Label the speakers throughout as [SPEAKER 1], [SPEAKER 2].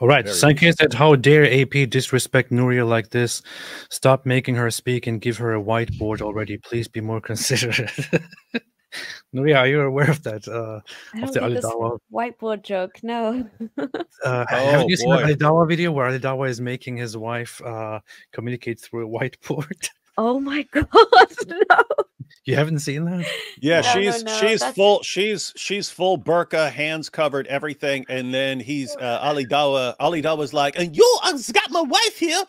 [SPEAKER 1] All right.
[SPEAKER 2] Very
[SPEAKER 1] Sanke said, How dare AP disrespect Nuria like this? Stop making her speak and give her a whiteboard already. Please be more considerate. Nuria, are you aware of that? Uh,
[SPEAKER 3] I
[SPEAKER 1] of
[SPEAKER 3] don't
[SPEAKER 1] the
[SPEAKER 3] this
[SPEAKER 1] Ali Dawah.
[SPEAKER 3] whiteboard joke. No.
[SPEAKER 1] Uh,
[SPEAKER 2] Oh,
[SPEAKER 1] haven't you seen
[SPEAKER 2] boy.
[SPEAKER 1] the Ali Dawah video where Ali Dawah is making his wife uh, communicate through a whiteboard?
[SPEAKER 3] Oh my god, no.
[SPEAKER 1] you haven't seen that?
[SPEAKER 2] Yeah,
[SPEAKER 3] No, no,
[SPEAKER 2] she's
[SPEAKER 3] no,
[SPEAKER 2] she's
[SPEAKER 3] that's-
[SPEAKER 2] full she's she's full burqa, hands covered, everything, and then he's uh, Ali Dawah. Ali Dawah's like, and you uh, got my wife here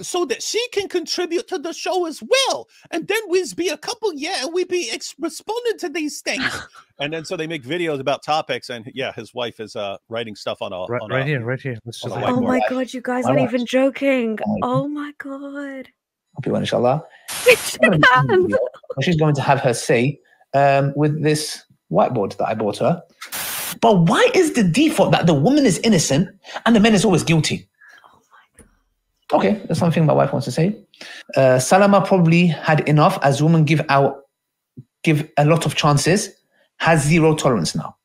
[SPEAKER 2] so that she can contribute to the show as well, and then we'd be a couple, yeah, and we'd be ex- responding to these things, and then so they make videos about topics, and yeah, his wife is uh writing stuff on a
[SPEAKER 1] Right,
[SPEAKER 2] on
[SPEAKER 1] right
[SPEAKER 2] a,
[SPEAKER 1] here, right here. Let's just
[SPEAKER 3] Oh
[SPEAKER 2] whiteboard.
[SPEAKER 3] my god, you guys aren't even joking.
[SPEAKER 4] Oh
[SPEAKER 3] Oh my god.
[SPEAKER 4] Hope you will, inshallah.
[SPEAKER 3] Shake hands.
[SPEAKER 4] Well, she's going to have her say um, with this whiteboard that I bought her. But why is the default that the woman is innocent and the man is always guilty? Okay, that's something my wife wants to say. Uh, Salama probably had enough as women give out, give a lot of chances, has zero tolerance now.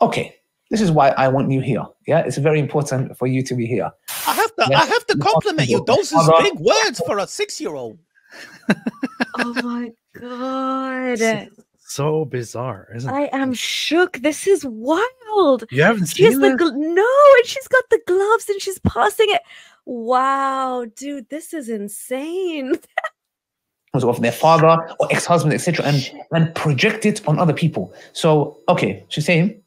[SPEAKER 4] Okay, this is why I want you here. Yeah, it's very important for you to be here.
[SPEAKER 2] I have to
[SPEAKER 4] Yeah.
[SPEAKER 2] I have to compliment you. Those is big words for a six year old.
[SPEAKER 3] Oh my god.
[SPEAKER 1] so bizarre, isn't it?
[SPEAKER 3] I am shook. This is wild.
[SPEAKER 1] You haven't
[SPEAKER 3] She has
[SPEAKER 1] seen
[SPEAKER 3] the
[SPEAKER 1] this?
[SPEAKER 3] gl- no, and she's got the gloves and she's passing it. Wow, dude, this is insane.
[SPEAKER 4] It was of their father or ex-husband, etc., and and project it on other people. So okay, she's saying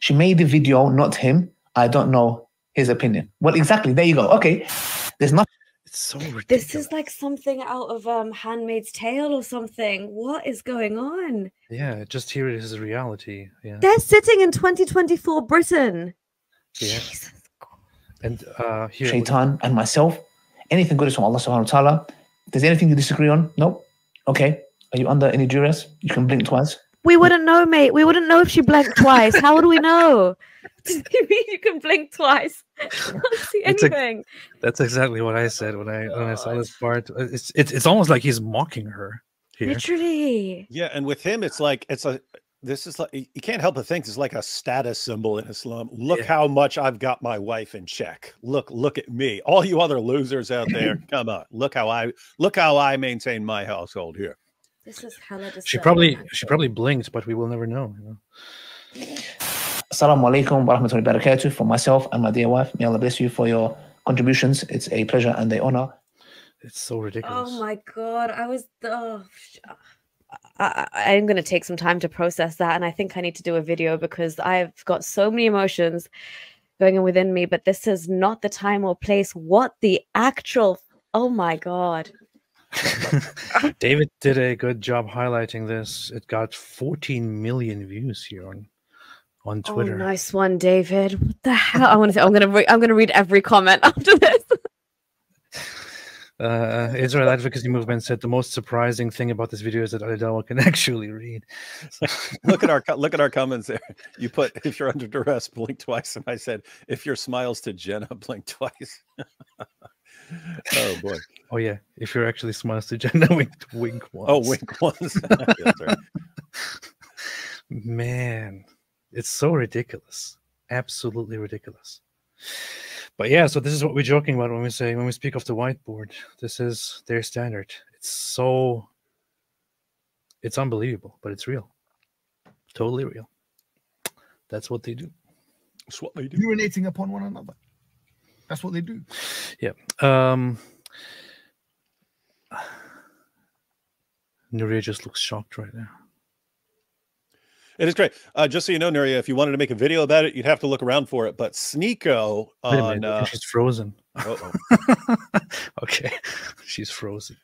[SPEAKER 4] she made the video, not him. I don't know his opinion. Well, exactly. There you go. Okay, there's nothing.
[SPEAKER 1] It's so ridiculous.
[SPEAKER 3] This is like something out of um Handmaid's Tale or something. What is going on?
[SPEAKER 1] Yeah, just here it is reality. Yeah.
[SPEAKER 3] They're sitting in 2024 Britain.
[SPEAKER 1] Yeah.
[SPEAKER 3] Jesus.
[SPEAKER 1] And uh here look-
[SPEAKER 4] Shaitan and myself. Anything good is from Allah Subhanahu wa Taala. If there's anything you disagree on, nope. Okay. Are you under any duress? You can blink twice.
[SPEAKER 3] We wouldn't know, mate. We wouldn't know if she blinked twice. How would we know? you mean you can blink twice? I Can't see
[SPEAKER 1] It's a-
[SPEAKER 3] anything.
[SPEAKER 1] that's exactly what I said when I when I saw this part. Uh, It's it's it's almost like he's mocking her here.
[SPEAKER 3] Literally.
[SPEAKER 2] Yeah, and with him, it's like it's a. This is like you can't help but think it's like a status symbol in Islam. Look
[SPEAKER 1] Yeah.
[SPEAKER 2] how much I've got my wife in check. Look, look at me. All you other losers out there, come on. Look how I look how I maintain my household here.
[SPEAKER 3] This is hella
[SPEAKER 1] She probably she probably blinked, but we will never know. You know?
[SPEAKER 4] Assalamu alaikum wa rahmatullahi wa barakatuh for myself and my dear wife. May Allah bless you for your contributions. It's a pleasure and a honor.
[SPEAKER 1] It's so ridiculous.
[SPEAKER 3] Oh my god, I was. Oh, I, I- I'm going to take some time to process that, and I think I need to do a video because I've got so many emotions going on within me. But this is not the time or place. What the actual? Oh my god!
[SPEAKER 1] David did a good job highlighting this. It got 14 million views here on on Twitter.
[SPEAKER 3] Oh, nice one, David. What the hell? I want to. Say, I'm going to. Re- I'm going to read every comment after this.
[SPEAKER 1] Uh, Israel Advocacy Movement said the most surprising thing about this video is that Ali Dawah can actually read. So-
[SPEAKER 2] Look at our look at our comments there. You put if you're under duress, blink twice, and I said if your smiles to Jannah, blink twice. oh boy.
[SPEAKER 1] oh yeah, if you're actually smiles to Jannah, wink, wink once.
[SPEAKER 2] Oh, wink once. That's right.
[SPEAKER 1] Man, it's so ridiculous. Absolutely ridiculous. But yeah, so this is what we're joking about when we say when we speak of the whiteboard. This is their standard. It's so it's unbelievable, but it's real. Totally real. That's what they do.
[SPEAKER 2] That's what they do.
[SPEAKER 5] urinating upon one another. That's what they do. Yeah.
[SPEAKER 1] Um Nuria just looks shocked right now.
[SPEAKER 2] It is great. Uh, just so you know, Nuria, if you wanted to make a video about it, you'd have to look around for it. But Sneako
[SPEAKER 1] Wait a
[SPEAKER 2] on
[SPEAKER 1] minute,
[SPEAKER 2] uh,
[SPEAKER 1] she's frozen. okay, she's frozen.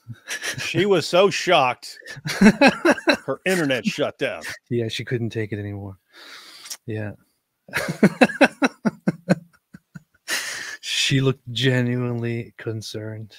[SPEAKER 2] she was so shocked, her internet shut down.
[SPEAKER 1] Yeah, she couldn't take it anymore. Yeah. she looked genuinely concerned.